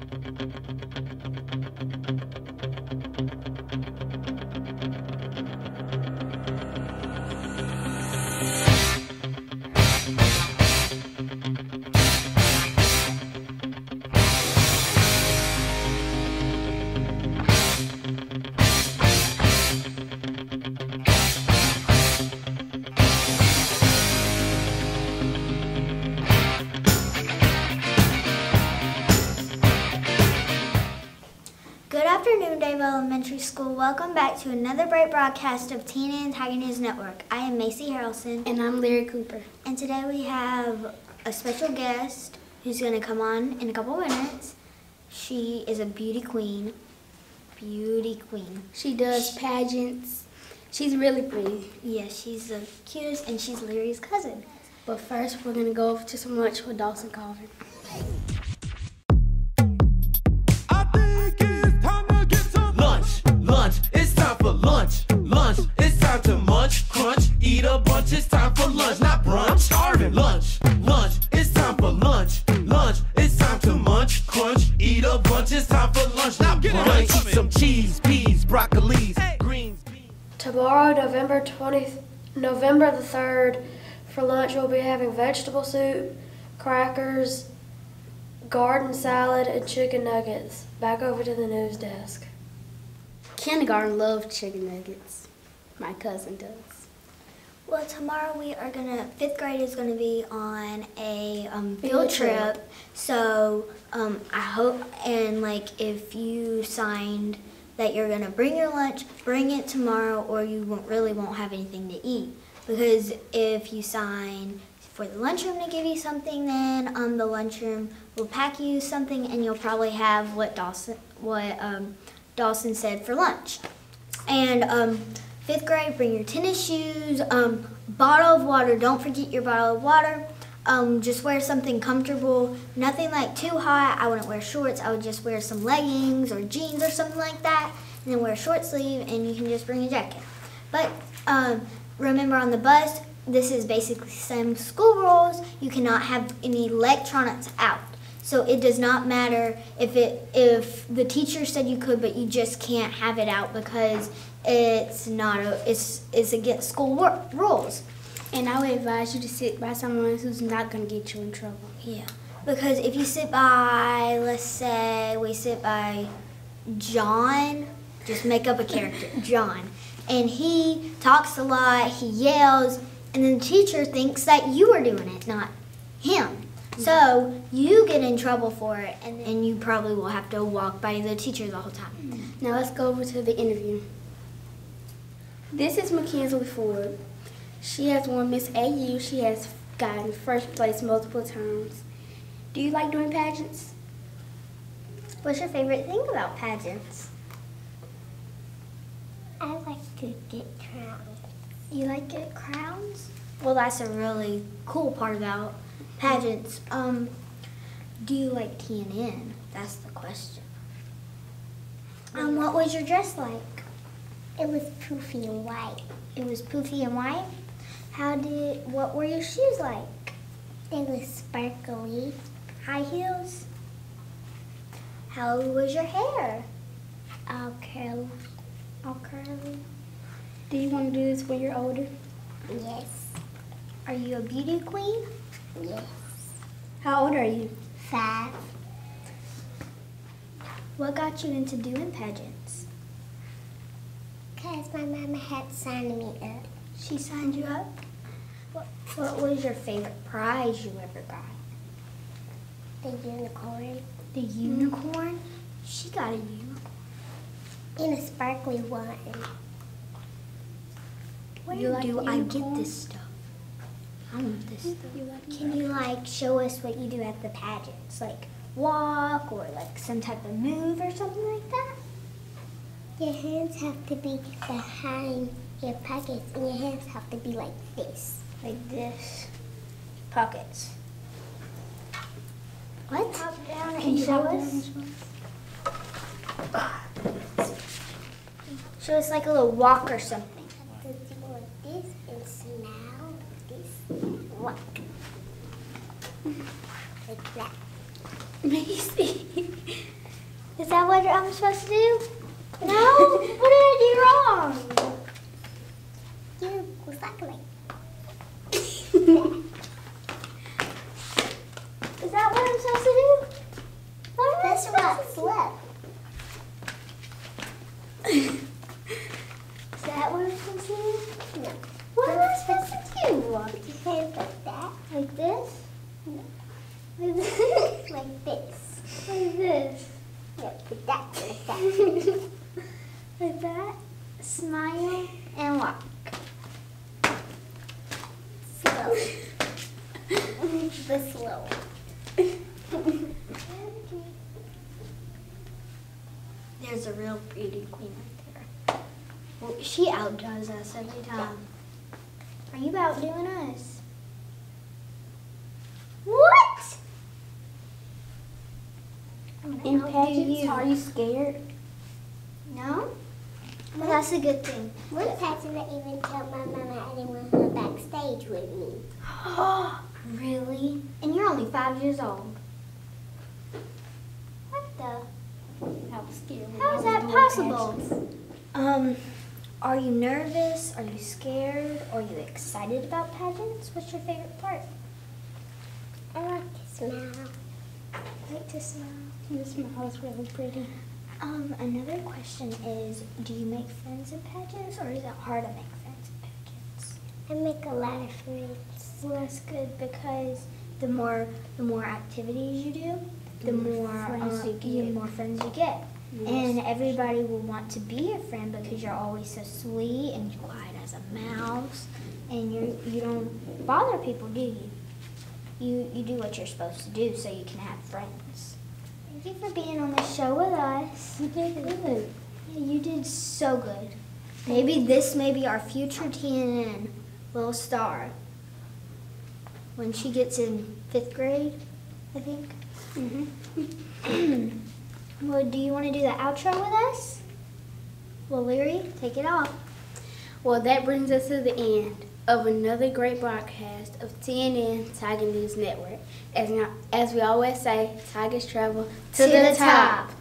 Afternoon, Dave Elementary School. Welcome back to another bright broadcast of TNN Tiger News Network. I am Macy Harrelson, And I'm Larry Cooper. and today we have a special guest who's going to come on in a couple minutes. She is a beauty queen. Beauty queen. She does pageants. She's really pretty. Yes, she's the cutest, and she's Larry's cousin. But first, we're gonna go over to some lunch with Dawson Carver. Lunch. Lunch. It's time to munch, crunch, eat a bunch. It's time for lunch, not brunch. I'm starving. Lunch. Lunch. It's time for lunch. Lunch. It's time to munch, crunch, eat a bunch. It's time for lunch, not brunch. Eat some cheese, peas, broccolis, greens. beans. Tomorrow, November 20th, November the 3rd, for lunch we'll be having vegetable soup, crackers, garden salad, and chicken nuggets. Back over to the news desk. Kindergarten loves chicken nuggets. My cousin does. Well, tomorrow we are gonna fifth grade is gonna be on a um, field Field trip. trip. So um, I hope and like if you signed that you're gonna bring your lunch, bring it tomorrow, or you won't really won't have anything to eat. Because if you sign for the lunchroom to give you something, then um, the lunchroom will pack you something, and you'll probably have what Dawson what um, Dawson said for lunch. And um, fifth grade, bring your tennis shoes, um, bottle of water. Don't forget your bottle of water. Um, just wear something comfortable, nothing like too hot. I wouldn't wear shorts. I would just wear some leggings or jeans or something like that, and then wear a short sleeve, and you can just bring a jacket. But um, remember, on the bus, this is basically some school rules. You cannot have any electronics out. So it does not matter if it if the teacher said you could, but you just can't have it out because it's not a it's it's against school work rules. And I would advise you to sit by someone who's not gonna get you in trouble. Yeah, because if you sit by, let's say we sit by John, just make up a character, John, and he talks a lot, he yells, and then the teacher thinks that you are doing it, not him. So you get in trouble for it, and then you probably will have to walk by the teacher the whole time. Now let's go over to the interview. This is Mackenzie Ford. She has won Miss AU. She has gotten first place multiple times. Do you like doing pageants? What's your favorite thing about pageants? I like to get crowns. You like get crowns? Well, that's a really cool part about pageants. Um, do you like TNN? That's the question. Um, what was your dress like? It was poofy and white. It was poofy and white. How did? What were your shoes like? They were sparkly. High heels. How was your hair? All curls. All curly. Do you want to do this when you're older? Yes. Are you a beauty queen? Yes. How old are you? Five. What got you into doing pageants? Because my mama had signed me up. She signed you up. What, what was your favorite prize you ever got? The unicorn. The unicorn? She got a unicorn. In a sparkly one. Where You do I get this stuff? I want this stuff. Can you like show us what you do at the pageants? Like Walk or like some type of move or something like that? your hands have to be behind your pockets and your hands have to be like this. Like this. Pockets. What? Down Can you show us? Show us like a little walk or something. Have to do like this and smile this. Walk. Like that. Macy. what I'm supposed to do? No? what did I do wrong? You like Is that what I'm supposed to do? What am I that's supposed to do? Is that what I'm supposed to do? No. What am I supposed to do? You can't put that Like this? No. Like this? Like this. like this? No, put that like that. like that? Smile and walk. Slow. but slow. There's a real beauty queen right there. Well, she outdoes us every time. Are you outdoing us? What? In pageants, you- are you scared? No? Well, that's a good thing. One pageant I even told my mama I didn't want her backstage with me. Oh, really? And you're only five years old. What the? I was scared. when How is that possible? pageants. Um, are you nervous? Are you scared? Are you excited about pageants? What's your favorite part? I like to smile. Like to smile. Your smile is really pretty. Um, another question is, do you make friends in pageants, or is it hard to make friends in pageants? I make a lot of friends. Well, that's good because the more the more activities you do, the more friends uh, you the get. more friends you get, and everybody will want to be your friend because you're always so sweet and quiet as a mouse, and you you don't bother people, do you? You you do what you're supposed to do so you can have friends. Thank you for being on the show with us. You did good. Yeah, you did so good. Maybe this may be our future TNN little star when she gets in fifth grade, I think. Mm-hmm. well, do you want to do the outro with us? Well, Larry, take it off. Well, that brings us to the end of another great broadcast of TNN Tiger News Network. As, as we always say, Tigers travel to, To the, the top. top.